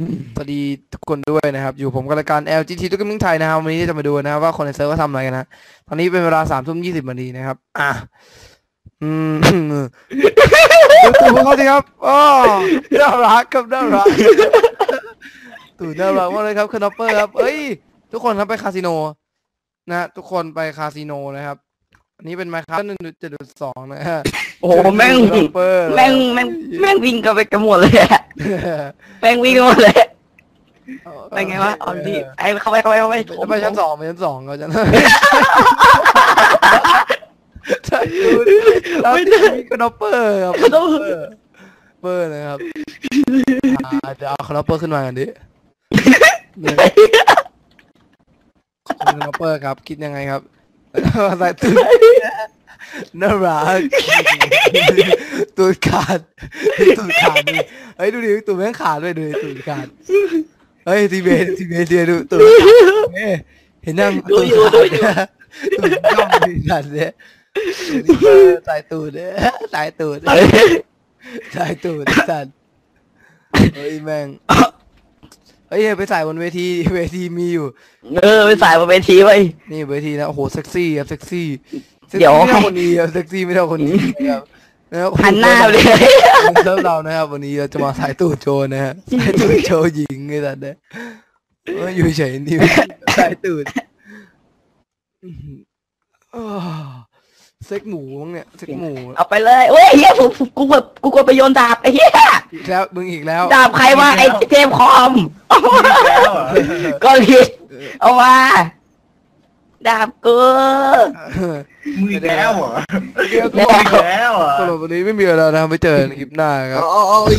สวัสดีทุกคนด้วยนะครับ อยู่ผมกับรายการ LGT ทุกกมิ่งไทยนะครับวันนี้จะมาดูนะครับว่าคนในเซิร์ฟเขาทำอะไรกันนะตอนนี้เป็นเวลาสามทุ่มยี่สิบนาทีนะครับ อะ อืมตู่พวกเขาสิครับอ๋อน่ารักครับน่ารักตู่น่ารักมากเลยครับคุณนอปเปอร์ครับ เอ้ย ทุกคนครับไปคาสิโน นะ ทุกคนไปคาสิโนนะครับ อันนี้เป็นไมค์ครับหนึ่งจุดสองนะฮะ โอ้โหแม่งคุณนอปเปอร์แม่งแม่งแม่งวิ่งกันไปกันหมดเลยอะแม่งวิ่งกันหมดเลยเป็นไงวะเอาดิไอ้เข้าไปเข้าไปเข้าไปไปไปชั้นสองไปชั้นสองเขาจะใช่ดูแล้วที่มีคอนอปเปอร์ครับคอนอปเปอร์เปอร์นะครับอ่าเดี๋ยวเอาคอนอปเปอร์ขึ้นมากันดิเนี่ยคุณคอนอปเปอร์ครับ คิดยังไงครับ ใส่ตูดน่ารักตูดขาดตูดขาดดิเฮ้ยดูดิตูดแม่งขาดด้วยดูดิตูดขาดเฮ้ยทีเบนทีเบนเดียดูตูดขาดเฮ้ยเห็นยังดูอยู่ดูอยู่ตูดย่อมดีสัตว์เนี่ยตายตูดเนี่ยตายตูดตายตูดสัตว์เฮ้ยแม่ง เฮ้ยไปใส่บนเวทีเวทีมีอยู่ เออไปสายบนเวทีไว้นี่เวทีนะโอ้โหเซ็กซี่ครับเซ็กซี่เซ็กเดี๋ซี่ยวไม่เท่าคนนี้ครับเซ็กซี่ไม่เท่าคนนี้ครับนะครับหันหน้าไปเลยเซิร์ฟเรานะครับ วันนี้เราจะมาสายตูดโชว์นะฮะสายตูดโชว์หญิงไอ้สัตว์เนี่ยเอออยู่เฉยนี่สายตูดอื้อหืออ้าว เซ็กหมูมั้งเนี่ยเซ็กหมูเอาไปเลยเว้ยเฮียผมกูกดกูกดไปโยนดาบไอ้เฮียอีกแล้วมึงอีกแล้วดาบใครวะไอ้เจมส์คอมก็ผิดเอามาดาบกูมึงอีกแล้วเหรอเดี๋ยวมึงอีกแล้วเหรอ สำหรับวันนี้ไม่มีอะไรแล้วนะครับไปเจอกันคลิปหน้าครับ โอ้ย